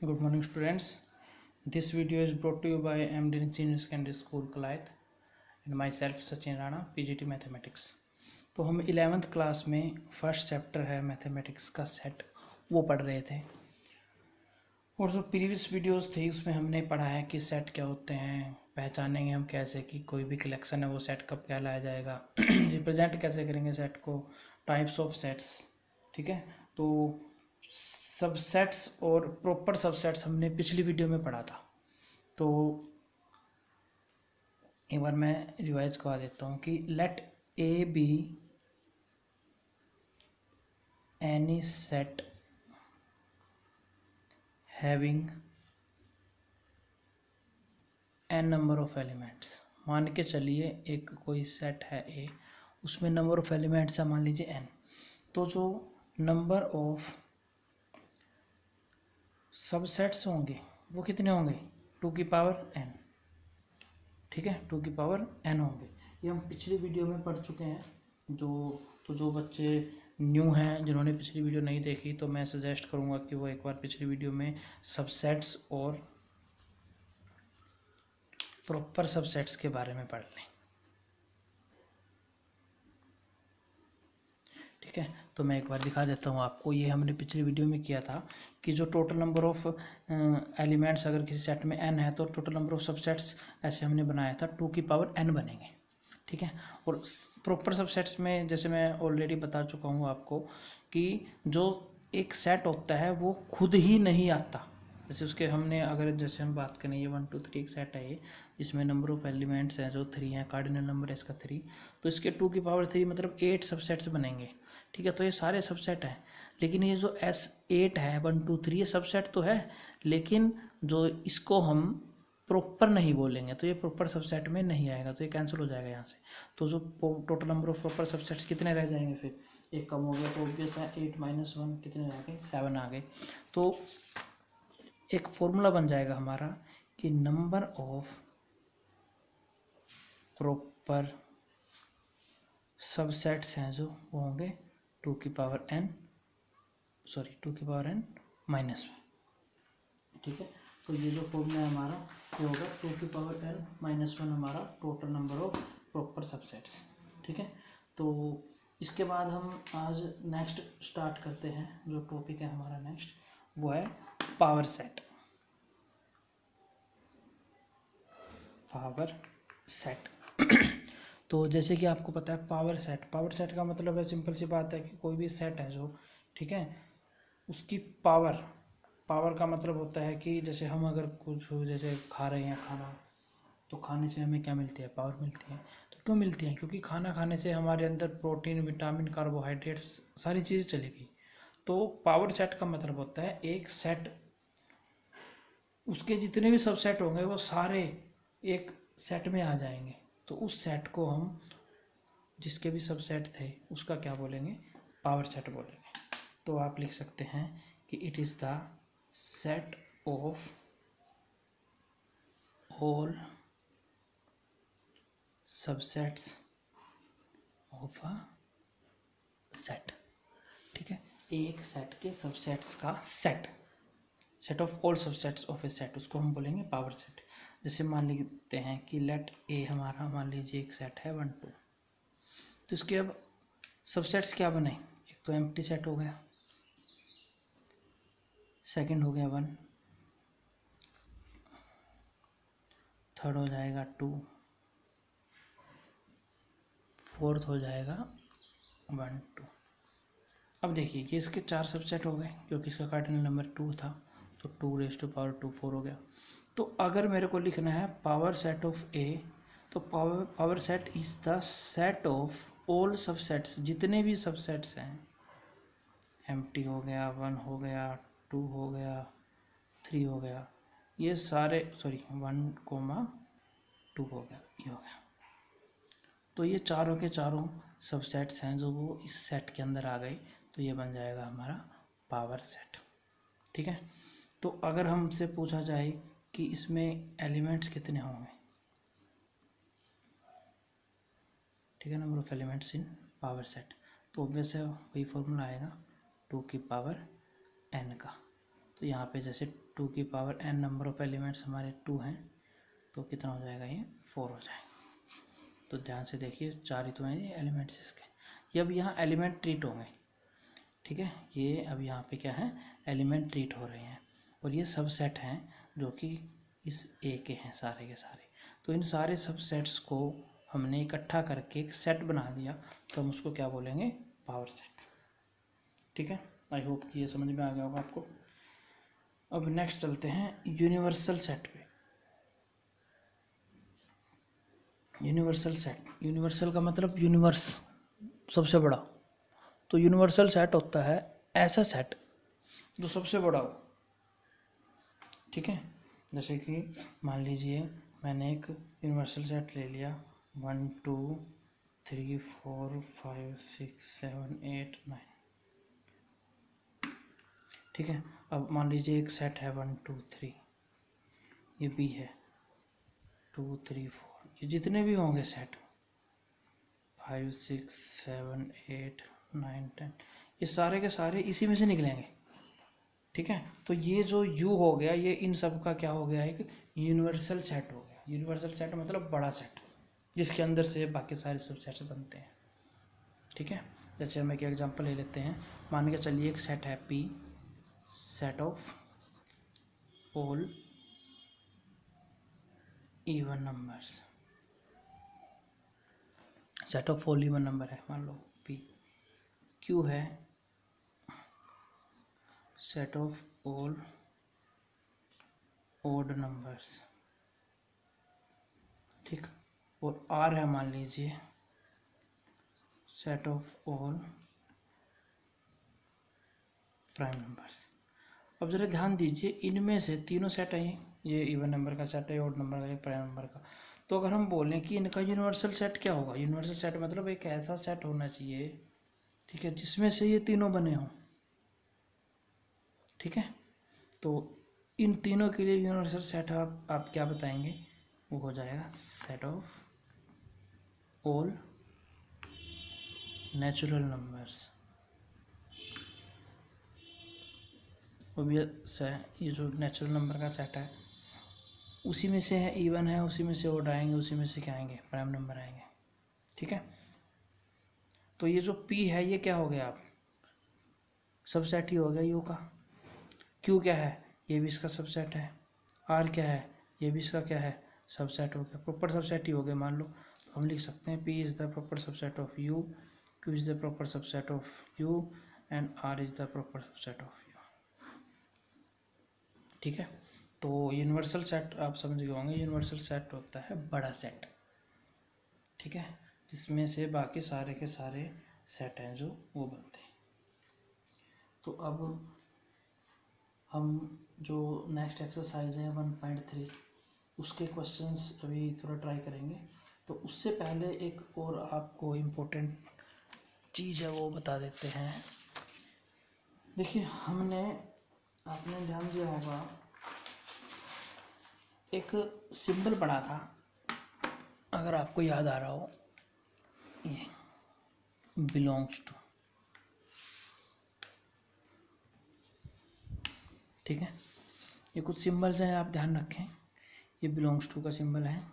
Good morning, students. This video is brought to you by MD Senior Secondary School, Kalayat, and myself, Sachin Rana, PGT Mathematics. तो हम eleventh class में first chapter है mathematics का set वो पढ़ रहे थे और जो प्रीवियस वीडियोस थी उसमें हमने पढ़ा है कि सेट क्या होते हैं पहचानेंगे हम कैसे कि कोई भी कलेक्शन है वो सेट कब क्या लाया जाएगा रिप्रेजेंट कैसे करेंगे सेट को टाइप्स ऑफ़ सेट्स ठीक है तो सबसेट्स और प्रॉपर सबसेट्स हमने पिछली वीडियो में पढ़ा था। तो एक बार मैं रिवाइज करवा देता हूँ कि let A be any set having n number of elements मान के चलिए एक कोई सेट है ए उसमें नंबर ऑफ़ एलिमेंट्स है, मान लीजिए एन तो जो नंबर ऑफ़ सबसेट्स होंगे, वो कितने होंगे? टू की पावर एन ठीक है? टू की पावर एन होंगे। ये हम पिछली वीडियो में पढ़ चुके हैं, जो तो जो बच्चे न्यू हैं, जिन्होंने पिछली वीडियो नहीं देखी तो मैं सजेस्ट करूँगा कि वो एक बार पिछली वीडियो में सबसेट्स और प्रॉपर सबसेट्स के बारे में पढ़ लें। ठीक है? तो मैं एक बार दिखा देता हूँ आपको। ये हमने पिछली वीडियो में किया था कि जो टोटल नंबर ऑफ़ एलिमेंट्स अगर किसी सेट में एन है तो टोटल नंबर ऑफ़ सबसेट्स ऐसे हमने बनाया था। टू की पावर एन बनेंगे। ठीक है? और प्रॉपर सबसेट्स में जैसे मैं ऑलरेडी बता चुका हूँ आपको कि जो एक सेट होता है, वो खुद ही नहीं आता। जैसे उसके हमने, अगर जैसे हम बात करें, ये वन टू थ्री एक सेट है ये, जिसमें नंबर ऑफ़ एलिमेंट्स हैं, जो थ्री हैं कार्डिनल नंबर है इसका थ्री तो इसके टू की पावर थ्री मतलब एट सबसेट्स बनेंगे। ठीक है तो ये सारे सबसेट हैं। लेकिन ये जो एस एट है वन टू थ्री ये सबसेट तो है, लेकिन जो इसको हम प्रॉपर नहीं बोलेंगे तो ये प्रॉपर सबसेट में नहीं आएगा तो ये कैंसिल हो जाएगा यहाँ से। तो जो total number of proper subsets कितने रह जाएँगे फिर? एक कम हो गया तो ऑब्वियस है एट माइनस वन कितने रह गए? सेवन आ गए। तो एक फॉर्मूला बन जाएगा हमारा कि नंबर ऑफ़ प्रॉपर सबसेट्स हैं जो, वो होंगे टू की पावर एन सॉरी टू की पावर एन माइनस वन ठीक है? तो ये जो फॉर्मूला है हमारा, ये होगा टू की पावर एन माइनस वन हमारा total number of proper subsets ठीक है? तो इसके बाद हम आज नेक्स्ट स्टार्ट करते हैं, जो टॉपिक है हमारा नेक्स्ट वो है पावर सेट पावर सेट तो जैसे कि आपको पता है पावर सेट पावर सेट का मतलब है सिंपल सी बात है कि कोई भी सेट है जो, ठीक है? उसकी पावर पावर का मतलब होता है कि जैसे हम अगर कुछ जैसे खा रहे हैं खाना तो खाने से हमें क्या मिलती है? पावर मिलती है। तो क्यों मिलती है? क्योंकि खाना खाने से हमारे अंदर प्रोटीन विटामिन कार्बोहाइड्रेट्स सारी चीज़ें चलेगी। तो पावर सेट का मतलब होता है एक सेट उसके जितने भी सब सेट होंगे वो सारे एक सेट में आ जाएँगे। तो उस सेट को हम जिसके भी सब सेट थे, उसका क्या बोलेंगे? पावर सेट बोलेंगे। तो आप लिख सकते हैं कि it is the set of all subsets of a set ठीक है? एक सेट के सबसेट्स का set set of all subsets of a set उसको हम बोलेंगे पावर सेट जैसे मान लेते हैं कि लेट ए हमारा, मान लीजिए एक सेट है वन टू तो इसके अब सबसेट्स क्या बने? एक तो एम्प्टी सेट हो गया. सेकंड हो गया वन थर्ड हो जाएगा टू फोर्थ हो जाएगा वन टू अब देखिए, ये इसके चार सबसेट हो गए, क्योंकि इसका कार्डिनल नंबर टू था तो two raise to power two four हो गया. तो अगर मेरे को लिखना है पावर सेट ऑफ़ ए तो power power set is the set of all subsets जितने भी सबसेट्स हैं एम टी हो गया वन हो गया टू हो गया थ्री हो गया, ये सारे सॉरी वन कोमा टू हो गया, ये हो गया। तो ये चारों के चारों सबसेट्स हैं जो वो इस सेट के अंदर आ गए तो ये बन जाएगा हमारा पावर सेट ठीक है? तो अगर हमसे पूछा जाए कि इसमें एलिमेंट्स कितने होंगे। ठीक है number of elements in power set तो ऑब्वियस है, वही फॉर्मूला आएगा टू की पावर एन का। तो यहाँ पे जैसे टू की power n number of elements हमारे टू हैं तो कितना हो जाएगा ये? फोर हो जाएगा। तो ध्यान से देखिए, चार ही तो हैं ये एलिमेंट्स इसके। ये अब यहाँ एलिमेंट ट्रीट होंगे। ठीक है, ये अब यहाँ पे क्या है? एलिमेंट ट्रीट हो रहे हैं। और ये सब सेट हैं जो कि इस ए के हैं सारे के सारे। तो इन सारे सब सेट्स को हमने इकट्ठा करके एक सेट बना दिया तो हम उसको क्या बोलेंगे? पावर सेट ठीक है? आई होप कि ये समझ में आ गया होगा आपको। अब नेक्स्ट चलते हैं यूनिवर्सल सेट पे। यूनिवर्सल सेट यूनिवर्सल का मतलब यूनिवर्स सबसे बड़ा। तो यूनिवर्सल सेट होता है ऐसा सेट जो सबसे बड़ा हो। ठीक है? जैसे कि मान लीजिए मैंने एक यूनिवर्सल सेट ले लिया। One two three four five six seven eight nine ठीक है? अब मान लीजिए एक सेट है वन टू थ्री ये बी है। टू थ्री फोर ये जितने भी होंगे set five six seven eight nine ten ये सारे के सारे इसी में से निकलेंगे। ठीक है? तो ये जो यू हो गया, ये इन सब का क्या हो गया? एक यूनिवर्सल सेट हो गया। यूनिवर्सल सेट मतलब बड़ा सेट जिसके अंदर से बाकी सारे सब सेट्स बनते हैं। ठीक है? जैसे हम एक एग्जांपल ले लेते हैं। मान के चलिए एक सेट है P set of all even numbers set of all even number है, मान लो पी क्यू है set of all odd numbers ठीक? और आर है मान लीजिए। Set of all prime numbers अब ज़रा ध्यान दीजिए, इनमें से तीनों सेट है। ये इवन नंबर का सेट है ओड नंबर का, ये प्राइम नंबर का। तो अगर हम बोलें कि इनका यूनिवर्सल सेट क्या होगा? यूनिवर्सल सेट मतलब एक ऐसा सेट होना चाहिए, ठीक है, जिसमें से ये तीनों बने हों। ठीक है? तो इन तीनों के लिए यूनिवर्सल सेट आप आप क्या बताएँगे? वो हो जाएगा set of all natural numbers obvious है, ये जो नेचुरल नंबर का सेट है, उसी में से है इवन है, उसी में से ओड आएँगे, उसी में से क्या आएँगे? प्राइम नंबर आएँगे। ठीक है? तो ये जो पी है, ये क्या हो गया? आप सब सेट ही हो गया यू का। क्यू क्या है? ये भी इसका सबसेट है। आर क्या है? ये भी इसका क्या है? सबसेट हो गया। प्रॉपर सबसेट ही हो गया, मान लो। तो हम लिख सकते हैं P is the proper subset of U Q is the proper subset of U and R is the proper subset of U ठीक है? तो यूनिवर्सल सेट आप समझ गए होंगे यूनिवर्सल सेट होता है बड़ा सेट ठीक है? जिसमें से बाकी सारे के सारे सेट हैं जो वो बनते हैं। तो अब हम जो नेक्स्ट एक्सरसाइज है वन पॉइंट थ्री उसके क्वेश्चंस अभी थोड़ा ट्राई करेंगे। तो उससे पहले एक और आपको इम्पोर्टेंट चीज़ है वो बता देते हैं। देखिए, हमने, आपने ध्यान दिया होगा, एक सिंबल पढ़ा था। अगर आपको याद आ रहा हो, ये बिलोंग्स टू ठीक है? ये कुछ सिंबल्स हैं, आप ध्यान रखें। ये बिलोंग्स टू का सिंबल है।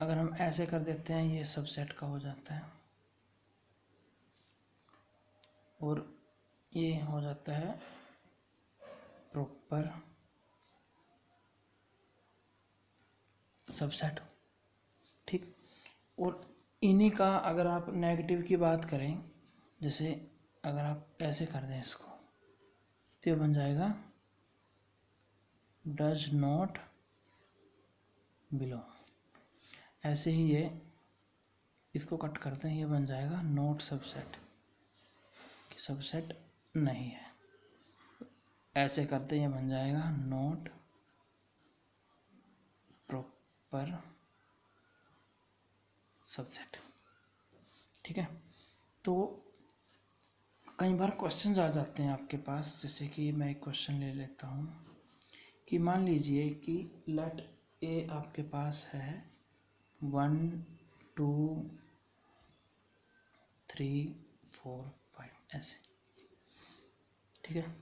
अगर हम ऐसे कर देते हैं, ये सबसेट का हो जाता है। और ये हो जाता है प्रॉपर सबसेट ठीक? और इन्हीं का अगर आप नेगेटिव की बात करें, जैसे अगर आप ऐसे कर दें इसको तो बन जाएगा। डज नॉट बिलोंग ऐसे ही ये, इसको कट करते हैं, ये बन जाएगा नोट सबसेट कि सबसेट नहीं है। ऐसे करते ये बन जाएगा नोट प्रॉपर सबसेट ठीक है? तो कई बार क्वेश्चन आ जाते हैं आपके पास, जैसे कि मैं एक क्वेश्चन ले लेता हूँ कि मान लीजिए कि लेट ए आपके पास है। One two three four five ऐसे। ठीक है?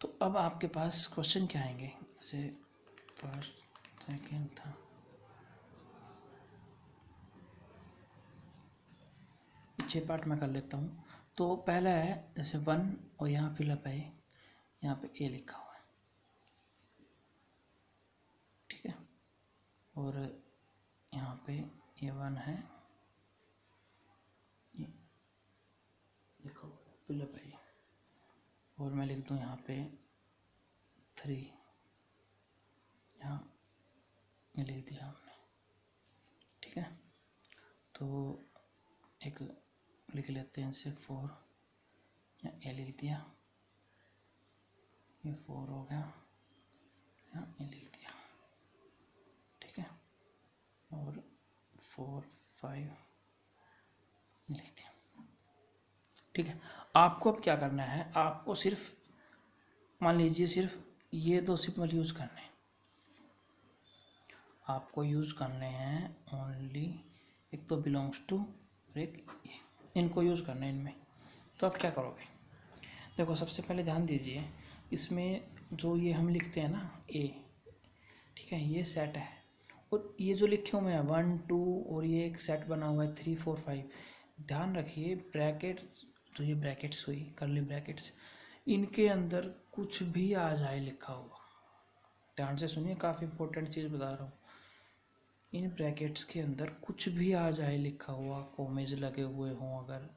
तो अब आपके पास क्वेश्चन क्या आएँगे? जैसे फ़र्स्ट सेकेंड था। छः पार्ट में कर लेता हूँ। तो पहला है, जैसे वन और यहाँ फिलअप है यहाँ पे ए लिखा हुआ है। ठीक है? और यहाँ पे ये वन है। लिखा हुआ फिलअप है और मैं लिख दूँ यहाँ पे थ्री यहाँ ये लिख दिया हमने। ठीक है? तो एक लिख लेते हैं इसे फोर या ए लिख दिया। ये फोर हो गया। या ए लिख दिया। ठीक है? और फोर फाइव लिख दिया। ठीक है? आपको अब क्या करना है? आपको सिर्फ़, मान लीजिए सिर्फ़ ये दो सिंपल यूज़ करने आपको यूज़ करने हैं ओनली एक तो बिलोंग्स टू और एक ये इनको यूज़ करना है इनमें। तो आप क्या करोगे? देखो, सबसे पहले ध्यान दीजिए, इसमें जो ये हम लिखते हैं ना ए ठीक है, ये सेट है। और ये जो लिखे हुए हैं वन टू और ये एक सेट बना हुआ है थ्री फोर फाइव ध्यान रखिए ब्रैकेट्स जो ये ब्रैकेट्स हुई करली ब्रैकेट्स इनके अंदर कुछ भी आ जाए लिखा हुआ ध्यान से सुनिए, काफ़ी इंपॉर्टेंट चीज़ बता रहा हूँ। इन ब्रैकेट्स के अंदर कुछ भी आ जाए लिखा हुआ, कोमेज लगे हुए हों अगर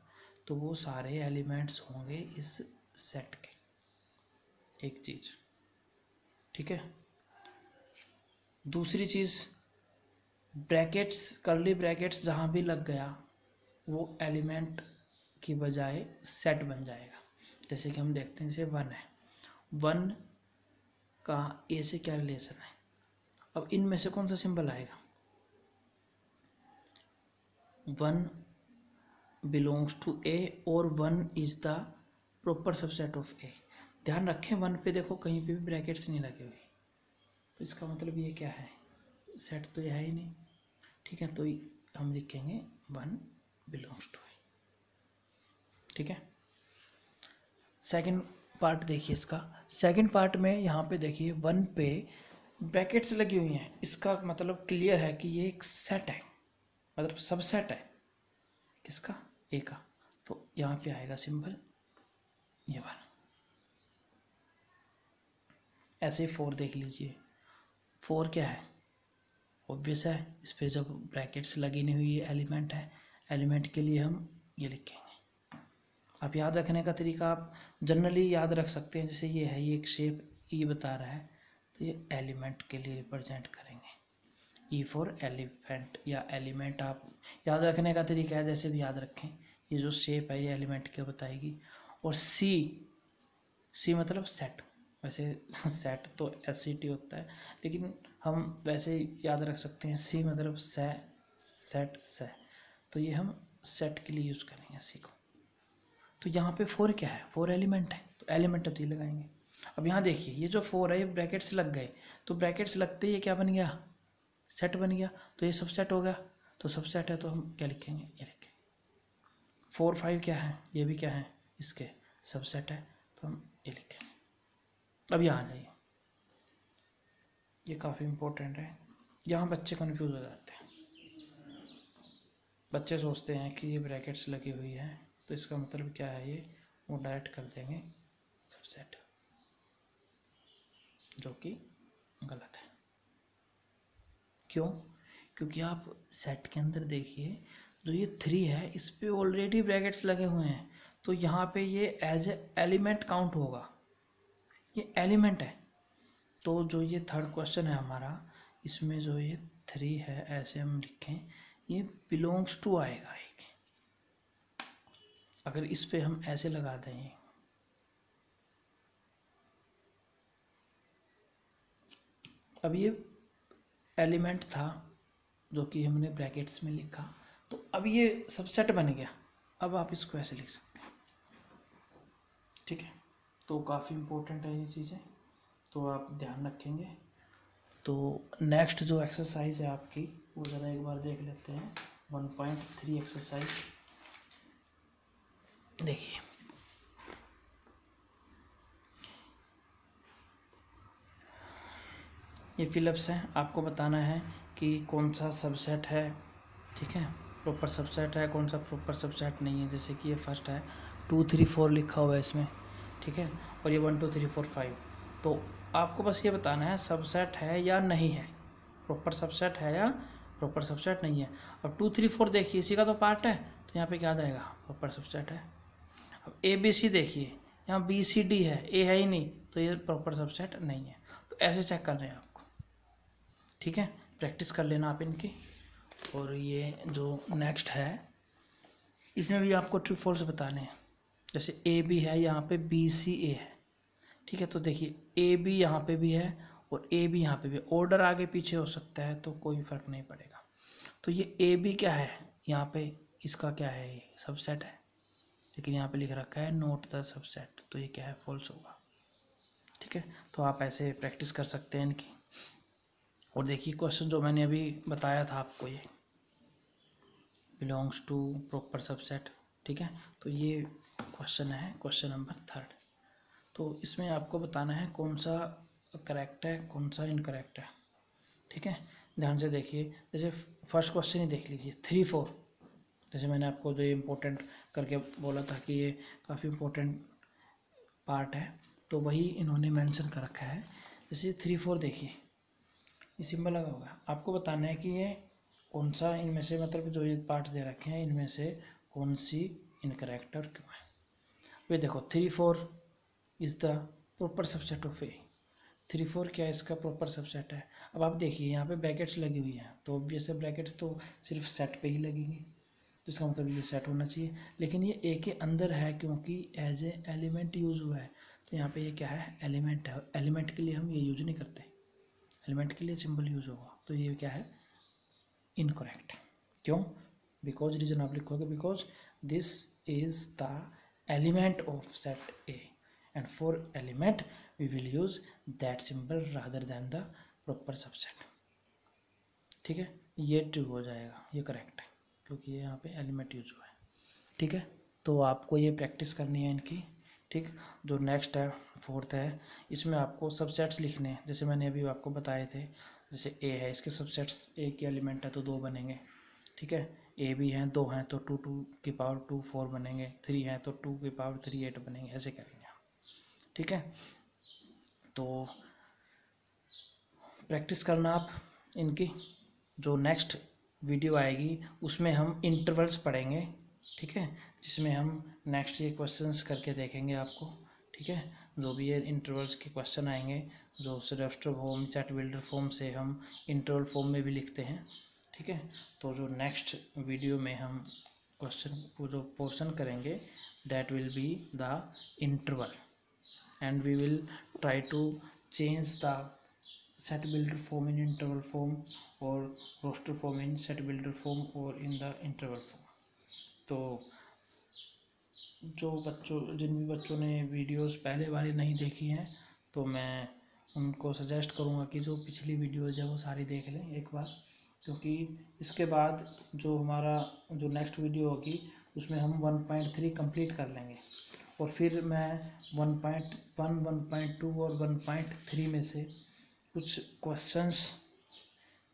तो वो सारे एलिमेंट्स होंगे इस सेट के। एक चीज़, ठीक है? दूसरी चीज़, ब्रैकेट्स करली ब्रैकेट्स जहाँ भी लग गया, वो एलिमेंट की बजाय सेट बन जाएगा। जैसे कि हम देखते हैं जैसे वन है। वन का ए से क्या रिलेशन है? अब इनमें से कौन सा सिंबल आएगा? वन बिलोंग्स टू ए और one is the proper subset of A ध्यान रखें वन पे देखो, कहीं पे भी ब्रैकेट्स नहीं लगे हुए। तो इसका मतलब ये क्या है? सेट तो यह है ही नहीं। ठीक है तो हम लिखेंगे वन बिलोंग्स टू ए ठीक है? सेकंड पार्ट देखिए इसका। सेकंड पार्ट में यहाँ पे देखिए वन पे ब्रैकेट्स लगी हुई हैं। इसका मतलब क्लियर है कि ये एक सेट है। मतलब सबसेट है। किसका? ए का। तो यहाँ पे आएगा सिंबल ये वाला। ऐसे फोर देख लीजिए। फोर क्या है? ऑब्वियस है। इस पर जब ब्रैकेट्स लगी नहीं हुई एलिमेंट है एलिमेंट के लिए हम ये लिखेंगे। आप याद रखने का तरीका, आप जनरली याद रख सकते हैं। जैसे ये है, ये एक शेप ये बता रहा है। तो ये एलिमेंट के लिए रिप्रेजेंट करेंगे। ई फॉर एलिफेंट या एलिमेंट आप याद रखने का तरीका है, जैसे भी याद रखें, ये जो शेप है, ये एलिमेंट क्या बताएगी? और सी सी मतलब सेट वैसे सेट तो एस टी होता है, लेकिन हम वैसे याद रख सकते हैं सी मतलब से सेट से तो ये हम सेट के लिए यूज़ करेंगे सी को। तो यहाँ पे फोर क्या है? फोर एलिमेंट है तो एलिमेंट तो ये लगाएँगे। अब यहाँ देखिए, ये जो फोर है, ये ब्रैकेट्स लग गए। तो ब्रैकेट्स लगते ही क्या बन गया? सेट बन गया तो ये सब सेट हो गया तो सब सेट है तो हम क्या लिखेंगे? ये लिखेंगे। फोर फाइव क्या है? ये भी क्या है? इसके सबसेट है तो हम ये लिखेंगे। अब यहाँ आ जाइए। ये काफ़ी इम्पोर्टेंट है। यहाँ बच्चे कंफ्यूज हो जाते हैं। बच्चे सोचते हैं कि ये ब्रैकेट्स लगी हुई है तो इसका मतलब क्या है ये? वो डायरेक्ट कर देंगे सबसेट जो कि गलत है। क्यों? क्योंकि आप सेट के अंदर देखिए, जो ये थ्री है, इस पर ऑलरेडी ब्रैकेट्स लगे हुए हैं। तो यहाँ पे ये एज ए एलिमेंट काउंट होगा। ये एलिमेंट है। तो जो ये थर्ड क्वेश्चन है हमारा, इसमें जो ये थ्री है, ऐसे हम लिखें, ये बिलोंग्स टू आएगा एक। अगर इस पे हम ऐसे लगा दें। अब ये एलिमेंट था जो कि हमने ब्रैकेट्स में लिखा। तो अब ये सबसेट बन गया। अब आप इसको ऐसे लिख सकते हैं। ठीक है? तो काफ़ी इम्पोर्टेंट है ये चीज़ें। तो आप ध्यान रखेंगे। तो नेक्स्ट जो एक्सरसाइज है आपकी, वो ज़रा एक बार देख लेते हैं। वन पॉइंट थ्री एक्सरसाइज देखिए। ये फिलअप्स हैं। आपको बताना है कि कौन सा सबसेट है, ठीक है? प्रॉपर सबसेट है, कौन सा प्रॉपर सबसेट नहीं है? जैसे कि ये फ़र्स्ट है टू थ्री फोर लिखा हुआ है इसमें, ठीक है? और ये one two three four five तो आपको बस ये बताना है सबसेट है या नहीं है? प्रॉपर सबसेट है या प्रॉपर सबसेट नहीं है? अब टू थ्री फोर देखिए, इसी का तो पार्ट है तो यहाँ पे क्या जाएगा? प्रॉपर सबसेट है। अब ए बी सी देखिए, यहाँ बी सी डी है ए है ही नहीं तो ये प्रॉपर सबसेट नहीं है। तो ऐसे चेक कर रहे हैं आपको ठीक है? प्रैक्टिस कर लेना आप इनकी। और ये जो नेक्स्ट है इसमें भी आपको ट्रू फॉल्स बताने हैं। जैसे ए बी है, यहाँ पे बी सी ए है। ठीक है तो देखिए ए बी यहाँ पे भी है और ए बी यहाँ पे भी ऑर्डर आगे पीछे हो सकता है तो कोई फ़र्क नहीं पड़ेगा। तो ये ए बी क्या है? यहाँ पे इसका क्या है? ये सबसेट है। लेकिन यहाँ पे लिख रखा है नोट द सबसेट तो ये क्या है? फॉल्स होगा। ठीक है? तो आप ऐसे प्रैक्टिस कर सकते हैं इनकी। और देखिए क्वेश्चन जो मैंने अभी बताया था आपको ये बिलोंग्स टू प्रॉपर सबसेट ठीक है? तो ये क्वेश्चन है क्वेश्चन नंबर थर्ड तो इसमें आपको बताना है कौन सा करेक्ट है, कौन सा इनकरेक्ट है, ठीक है? ध्यान से देखिए, जैसे फ़र्स्ट क्वेश्चन ही देख लीजिए थ्री फोर जैसे मैंने आपको जो ये इम्पोर्टेंट करके बोला था कि ये काफ़ी इम्पोर्टेंट पार्ट है तो वही इन्होंने मेंशन कर रखा है। जैसे थ्री फोर देखिए ये सिंबल लगा हुआ है। आपको बताना है कि ये कौन सा इनमें से मतलब जो ये पार्ट्स दे रखे हैं, इनमें से कौन सी इनकरेक्ट और क्यों है? वे देखो three four is the proper subset of A three four क्या इसका प्रॉपर सबसेट है? अब आप देखिए, यहाँ पे ब्रैकेट्स लगी हुई हैं तो ऑब्वियस ब्रैकेट्स तो सिर्फ़ सेट पे ही लगेंगी तो इसका मतलब ये सेट होना चाहिए। लेकिन ये ए के अंदर है क्योंकि एज ए एलिमेंट यूज़ हुआ है तो यहाँ पे ये क्या है? एलिमेंट है। एलिमेंट के लिए हम ये यूज़ नहीं करते। एलिमेंट के लिए सिंबल यूज़ होगा। तो ये क्या है? इनकरेक्ट। क्यों? बिकॉज़ रीजन आप लिखोगे, because this is the element of set A, and for element we will use that symbol rather than the proper subset. ठीक है? ये ट्रू हो जाएगा। ये करेक्ट है, क्योंकि ये यहाँ पे एलिमेंट यूज़ हुआ है। ठीक है? तो आपको ये प्रैक्टिस करनी है इनकी। ठीक, जो नेक्स्ट है फोर्थ है, इसमें आपको सबसेट्स लिखने हैं, जैसे मैंने अभी आपको बताए थे, जैसे ए है, इसके सबसेट्स ए के एलिमेंट है तो दो बनेंगे, ठीक है? ए भी हैं, दो हैं तो टू टू की पावर टू फोर बनेंगे थ्री हैं तो टू की पावर थ्री एट बनेंगे, ऐसे करेंगे ठीक है? तो प्रैक्टिस करना आप, इनकी, जो नेक्स्ट वीडियो आएगी, उसमें हम इंटरवल्स पढ़ेंगे, ठीक है? जिसमें हम नेक्स्ट ये क्वेश्चंस करके देखेंगे आपको, ठीक है? जो भी ये इंटरवल्स के क्वेश्चन आएँगे, जो roster form set builder form से हम इंटरवल फॉर्म में भी लिखते हैं, ठीक है? तो जो नेक्स्ट वीडियो में हम क्वेश्चन को जो पोर्शन करेंगे that will be the interval and we will try to change the set builder form in interval form or roster form in set builder form or in the interval form. तो जो बच्चों, जिन भी बच्चों ने videos पहले वाली नहीं देखी हैं तो मैं उनको सजेस्ट करूँगा कि जो पिछली वीडियोज़ है वो सारी देख लें एक बार। क्योंकि इसके बाद जो हमारा, जो नेक्स्ट वीडियो होगी, उसमें हम वन पॉइंट थ्री कंप्लीट कर लेंगे। और फिर मैं one point one one point two और वन पॉइंट थ्री में से कुछ क्वेश्चंस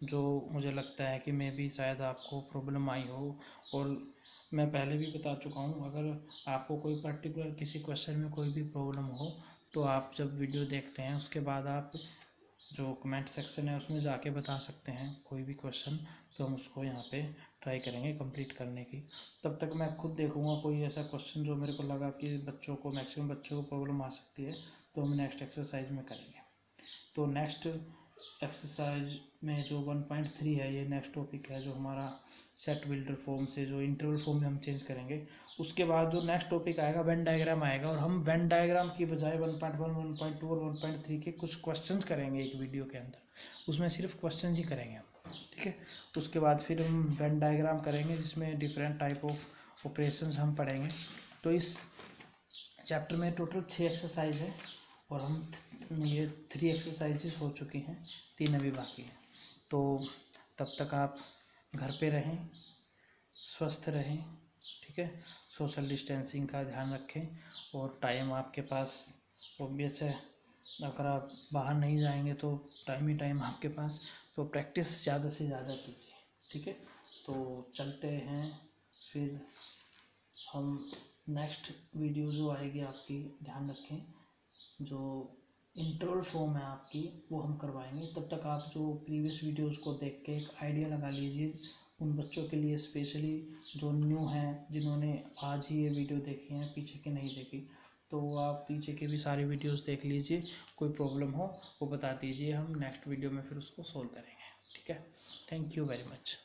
जो मुझे लगता है कि मे भी शायद आपको प्रॉब्लम आई हो और मैं पहले भी बता चुका हूँ, अगर आपको कोई पर्टिकुलर किसी क्वेश्चन में कोई भी प्रॉब्लम हो तो आप जब वीडियो देखते हैं, उसके बाद आप जो कमेंट सेक्शन है, उसमें जाके बता सकते हैं कोई भी क्वेश्चन तो हम उसको यहाँ पे ट्राई करेंगे कंप्लीट करने की। तब तक मैं खुद देखूँगा कोई ऐसा क्वेश्चन जो मेरे को लगा कि बच्चों को मैक्सिमम बच्चों को प्रॉब्लम आ सकती है तो हम नेक्स्ट एक्सरसाइज में करेंगे। तो नेक्स्ट एक्सरसाइज में जो वन पॉइंट थ्री है, ये नेक्स्ट टॉपिक है जो हमारा सेट बिल्डर फॉर्म से जो इंटरवल फॉर्म में हम चेंज करेंगे। उसके बाद जो नेक्स्ट टॉपिक आएगा वेन डायग्राम आएगा और हम वेन डायग्राम की बजाय one point one one point two और वन पॉइंट थ्री के कुछ क्वेश्चंस करेंगे एक वीडियो के अंदर। उसमें सिर्फ़ क्वेश्चन ही करेंगे हम, ठीक है? उसके बाद फिर हम वेन डायग्राम करेंगे, जिसमें डिफरेंट टाइप ऑफ़ ऑपरेशन हम पढ़ेंगे। तो इस चैप्टर में टोटल छः एक्सरसाइज है और हम ये थ्री एक्सरसाइजेस हो चुकी हैं, तीन अभी बाकी हैं। तो तब तक आप घर पे रहें, स्वस्थ रहें, ठीक है? सोशल डिस्टेंसिंग का ध्यान रखें और टाइम आपके पास ओबियस है। अगर आप बाहर नहीं जाएँगे तो टाइम ही टाइम आपके पास तो प्रैक्टिस ज़्यादा से ज़्यादा कीजिए, ठीक है? तो चलते हैं, फिर हम नेक्स्ट वीडियो जो आएगी आपकी, ध्यान रखें, जो इंटरवल फॉर्म है आपकी, वो हम करवाएँगे। तब तक आप जो प्रीवियस वीडियोस को देख के एक आइडिया लगा लीजिए उन बच्चों के लिए स्पेशली जो न्यू हैं, जिन्होंने आज ही ये वीडियो देखी हैं, पीछे के नहीं देखी। तो आप पीछे के भी सारी वीडियोस देख लीजिए, कोई प्रॉब्लम हो, वो बता दीजिए। हम नेक्स्ट वीडियो में फिर उसको सोल्व करेंगे। ठीक है? Thank you very much